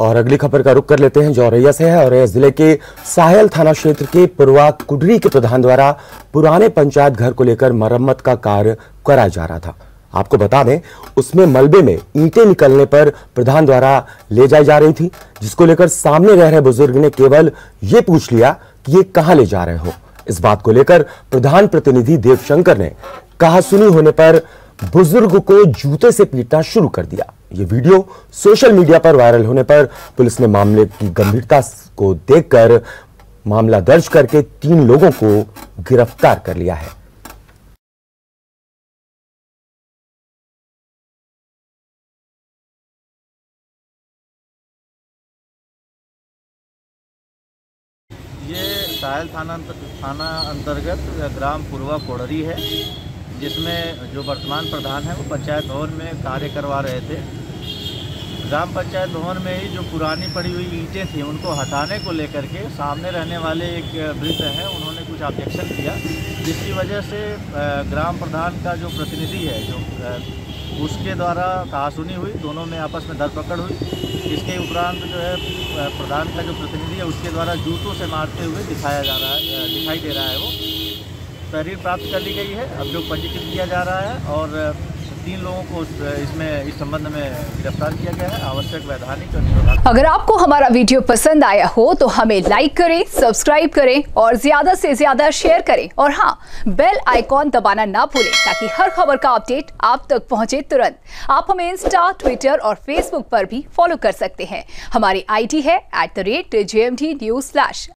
और अगली खबर का रुख कर लेते हैं। जो औरैया से है। औरैया ज़िले के साहेल थाना क्षेत्र के पुरवा कुडरी के प्रधान द्वारा पुराने पंचायत घर को लेकर मरम्मत का कार्य कराया जा रहा था। आपको बता दें, उसमें मलबे में ईंटें निकलने पर प्रधान द्वारा ले जाई जा रही थी, जिसको लेकर सामने रह रहे बुज़ुर्ग ने केवल ये पूछ लिया कि ये कहाँ ले जा रहे हो। इस बात को लेकर प्रधान प्रतिनिधि देवशंकर ने कहा सुनी होने पर बुज़ुर्ग को जूते से पीटना शुरू कर दिया। ये वीडियो सोशल मीडिया पर वायरल होने पर पुलिस ने मामले की गंभीरता को देखकर मामला दर्ज करके तीन लोगों को गिरफ़्तार कर लिया है। ये साहिल थाना थाना अंतर्गत ग्राम पूर्वा कोडरी है, जिसमें जो वर्तमान प्रधान है, वो पंचायत भवन में कार्य करवा रहे थे। ग्राम पंचायत भवन में ही जो पुरानी पड़ी हुई ईंटें थी, उनको हटाने को लेकर के सामने रहने वाले एक वृद्ध हैं, उन्होंने कुछ ऑब्जेक्शन किया, जिसकी वजह से ग्राम प्रधान का जो प्रतिनिधि है, जो उसके द्वारा कहासुनी हुई, दोनों में आपस में धरपकड़ हुई। इसके उपरांत जो है प्रधान का जो प्रतिनिधि है, उसके द्वारा जूतों से मारते हुए दिखाया जा रहा है दिखाई दे रहा है वो। तहरीर प्राप्त कर ली गई है, अब जो पंजीकृत किया जा रहा है, और तीन लोगों को इसमें, इस संबंध में गिरफ़्तार किया गया है। आवश्यक वैधानिक अगर आपको हमारा वीडियो पसंद आया हो तो हमें लाइक करें सब्सक्राइब करें और ज़्यादा से ज़्यादा शेयर करें। और हाँ बेल आइकॉन दबाना ना भूलें, ताकि हर खबर का अपडेट आप तक पहुँचे तुरंत। आप हमें इंस्टा ट्विटर और फेसबुक पर भी फॉलो कर सकते हैं। हमारी आईडी है at the rate J M D news slash